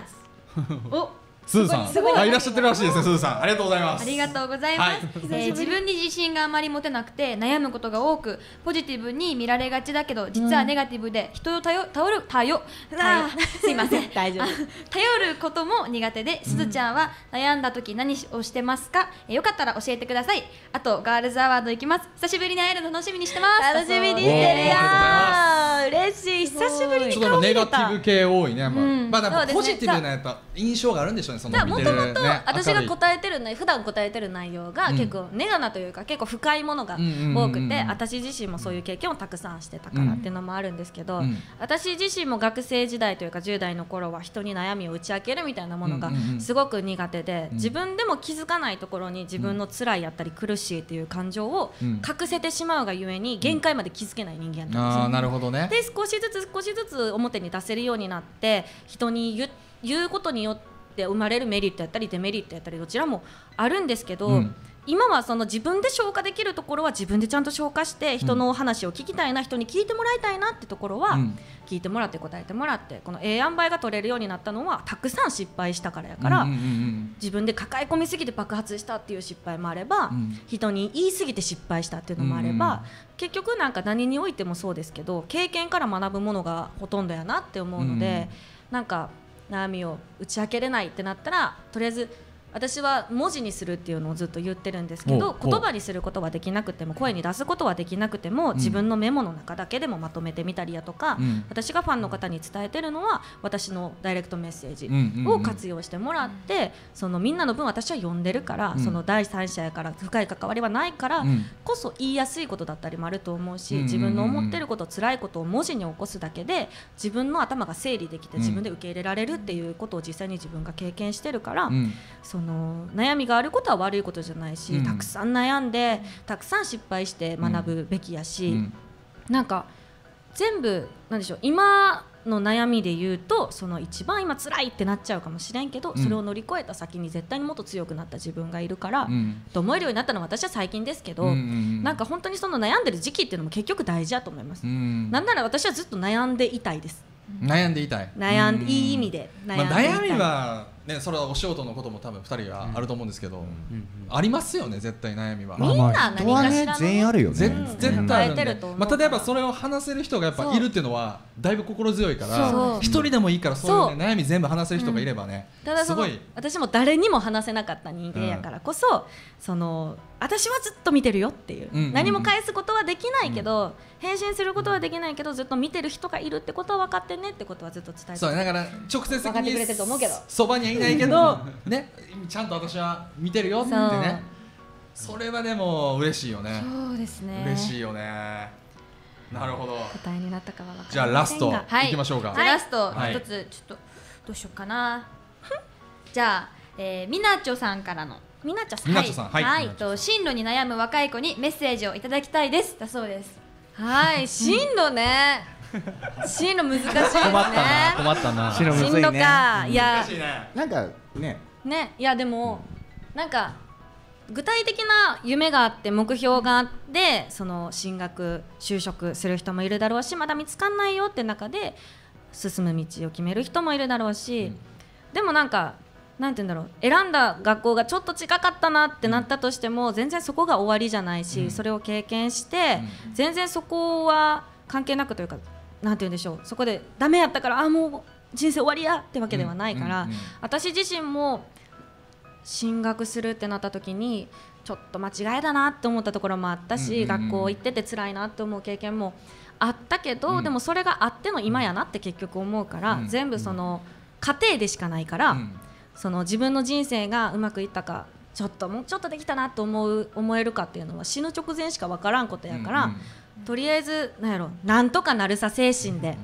おすずさん。い。あいらっしゃってるらしいですねすずさん。ありがとうございます。ありがとうございます、はい。えー自分に自信があまり持てなくて悩むことが多くポジティブに見られがちだけど実はネガティブで人を頼頼る頼頼 すいません。大丈夫。頼ることも苦手ですずちゃんは悩んだ時何をしてますか、えーよかったら教えてください。あとガールズアワード行きます。久しぶりに会えるの楽しみにしてます。楽しみにしてるよが嬉しい。久しぶりにちょっとネガティブ系多いねまあでもそうですね。ポジティブなやっぱ印象があるんでしょうねそのもともとね私が答えてる内普段答えてる内容がうん。結構ネガなというか結構深いものが多くて私自身もそういう経験をたくさんしてたからっていうのもあるんですけど、うん。私自身も学生時代というか10代の頃は人に悩みを打ち明けるみたいなものがすごく苦手でうん。自分でも気づかないところに自分の辛いやったり苦しいっていう感情をうん。隠せてしまうがゆえに限界まで気づけない人間なんですよああなるほどね。で少しずつ少しずつ表に出せるようになって人に言う言うことによって生まれるメリットやったりデメリットやったりどちらもあるんですけど、うん。今はその自分で消化できるところは自分でちゃんと消化して人の話を聞きたいな、人に聞いてもらいたいなってところは、うん。聞いてもらって答えてもらってこのええ塩梅が取れるようになったのはたくさん失敗したからやから、うんうんうん。自分で抱え込みすぎて爆発したっていう失敗もあれば、うん。人に言い過ぎて失敗したっていうのもあれば、うんうん。結局なんか何においてもそうですけど経験から学ぶものがほとんどやなって思うので、なんか悩みを打ち明けれないってなったらとりあえず私は文字にするっていうのをずっと言ってるんですけど言葉にすることはできなくても声に出すことはできなくても、ん。自分のメモの中だけでもまとめてみたりやとか、うん。私がファンの方に伝えてるのは私のダイレクトメッセージを活用してもらって、そのみんなの分私は読んでるから、うん。その第三者やから深い関わりはないから、うん。こそ言いやすいことだったりもあると思うし、自分の思ってること辛いことを文字に起こすだけで自分の頭が整理できてうん自分で受け入れられるっていうことを実際に自分が経験してるから、うん。その悩みがあることは悪いことじゃないし、うん。たくさん悩んでたくさん失敗して学ぶべきやし、うん。なんか全部なんでしょう今の悩みで言うとその一番今辛いってなっちゃうかもしれんけど、うん。それを乗り越えた先に絶対にもっと強くなった自分がいるから、うん。と思えるようになったのは私は最近ですけど、うんうんうん。なんか本当にその悩んでる時期っていうのも結局大事だと思います、うんなんなら私はずっと悩んでいたいです。悩んでいたい。悩んうん。いい意味でまあ、悩んでいたい、悩みはねそれはお仕事のことも多分二人はあると思うんですけど、ありますよね絶対悩みは、みんな何かしらの全員あるよね。絶絶対あるまあ、例えばそれを話せる人がやっぱいるっていうのはだいぶ心強いから一人でもいいからそういう、ね、悩み全部話せる人がいればね、ただそのすごい。私も誰にも話せなかった人間やからこそ、その私はずっと見てるよっていう,、うん。うんうん何も返すことはできないけど、返信することはできないけどずっと見てる人がいるってことは分かってねってことはずっと伝えてそうだから直接的にてると思うけど。そばにはいないけどね。ちゃんと私は見てるよってね。それはでも嬉しいよね。そうですね。嬉しいよね。なるほど。答えになったかはじゃあラストはい。いきましょうか。じゃあラスト。はい。一つちょっとどうしようかな。じゃあ、えー、みなちょさんからの。みなちゃさん。みなちょさん。はい。はい、と進路に悩む若い子にメッセージをいただきたいです。だそうです。はい。進路ね進路難しいですね。困ったな困ったな。白むずいね。かいや。なんかね。ねいやでもなんか具体的な夢があって目標があってその進学就職する人もいるだろうしまだ見つかんないよって中で進む道を決める人もいるだろうし、でもなんかなんて言うんだろう選んだ学校がちょっと近かったなってなったとしても、全然そこが終わりじゃないし、それを経験して、全然そこは関係なくというかなんて言うんでしょう。そこでダメやったからあもう人生終わりやってわけではないから、うんうんうん。私自身も進学するってなった時にちょっと間違いだなって思ったところもあったし、うんうんうん学校行ってて辛いなって思う経験もあったけど、うん。でもそれがあっての今やなって結局思うから、うん全部その過程でしかないから、うん。その自分の人生がうまくいったかちょっともうちょっとできたなと思う思えるかっていうのは死ぬ直前しか分からんことやから、うんうんとりあえずなんやろなんとかなるさ精神で、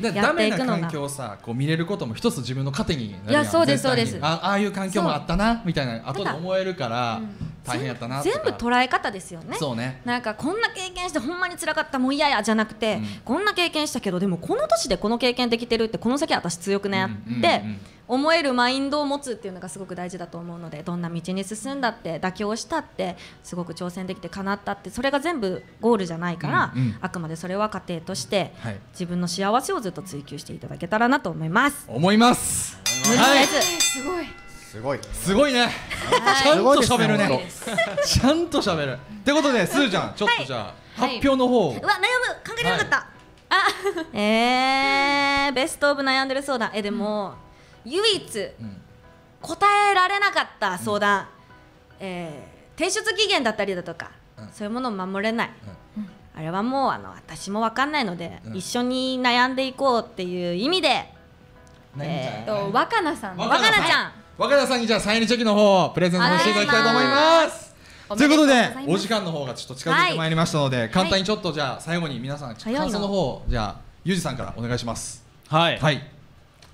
でやダメなっていくのが。環境をさこう見れることも一つ自分の糧になるやん。いやそうです絶対に。そうです。あああいう環境もあったなみたいな後で思えるから大変やったなとか。全部捉え方ですよね。そうね。なんかこんな経験してほんまに辛かったもう嫌やじゃなくて、うん。こんな経験したけどでもこの年でこの経験できてるってこの先私強くねうんうんってうん思えるマインドを持つっていうのがすごく大事だと思うのでどんな道に進んだって妥協したってすごく挑戦できて叶ったってそれが全部ゴールじゃないから、うんうん。あくまでそれは過程としてはい。自分の幸せをずっと追求していただけたらなと思います。思います。無理はい。です、すごい。すごい。すごいね。ちゃんと喋るね。ちゃんと喋る。ってことで、すずちゃん、ちょっとじゃあ、はい。発表の方を。うわ悩む。考えれなかった、あえー、ベストオブ悩んでる相談えでも、唯一うん。答えられなかった相談、えー提出期限だったりだとか、うん。そういうものを守れない、あれはもうあの私も分かんないので、うん。一緒に悩んでいこうっていう意味で何えちゃん。と若菜さん。若菜ちゃん。若菜さんにじゃあサイン入りチェキの方をプレゼントさせていただきたい。と思います。とということでお時間の方がちょっと近づいてまいりましたので、簡単にちょっとじゃあ最後に皆さん感想の方をじゃあゆうじさんからお願いします。はい、はい。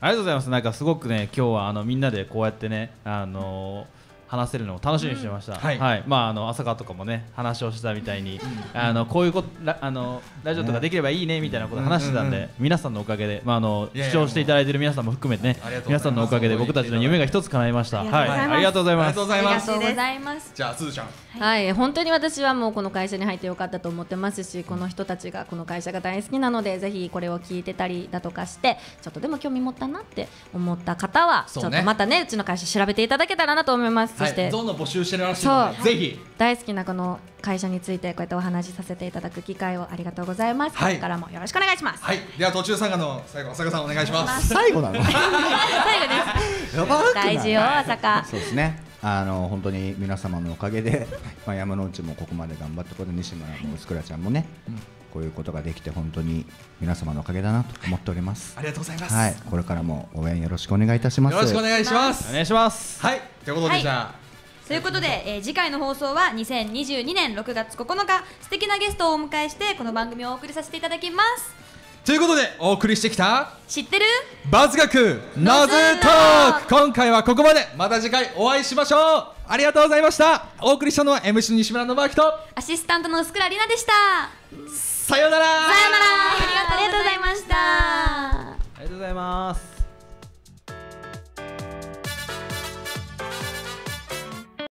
ありがとうございます。なんかすごくね今日はあのみんなでこうやってねあのー話せるのを楽しみにしてました、はい。はい。まああの朝川とかもね話をしたみたいに、あのこういうことラあのラジオとかできればいいねみたいなことを話してたんで、うんうん皆さんのおかげでまああのいやいや視聴していただいている皆さんも含めてね皆さんのおかげで僕たちの夢が一つ叶いました。ありはいがとうございます。ありがとうございます。ありがとうございます。じゃあすずちゃん。はい、本当に私はもうこの会社に入ってよかったと思ってますしこの人たちがこの会社が大好きなのでぜひこれを聞いてたりだとかしてちょっとでも興味持ったなって思った方はちょっとまたねうちの会社調べていただけたらなと思います、そしてはい、どんどん募集してるらしいのでぜひ。大好きなこの会社についてこうやってお話しさせていただく機会をありがとうございます、はい。これからもよろしくお願いします、はい。では途中参加の最後浅香さんお願いします。最後なの？最後です。やばくない？大事よ朝香そうですね。あの本当に皆様のおかげで、まあ、山之内もここまで頑張ってこと西村もスクラちゃんもね、こういうことができて本当に皆様のおかげだなと思っております。ありがとうございます、はい。これからも応援よろしくお願いいたします。よろしくお願いします。お願いします。はい。ということで、はい。じゃということで、えー次回の放送は2022年6月9日素敵なゲストをお迎えしてこの番組をお送りさせていただきます。あということでお送りしてきた知ってる？バズ学ノズトーク。今回はここまで。また次回お会いしましょう。ありがとうございました。お送りしたのは MC 西村信明とアシスタントの薄倉里奈でしたさようなら。さよなら。ありがとうございました。ありがとうございます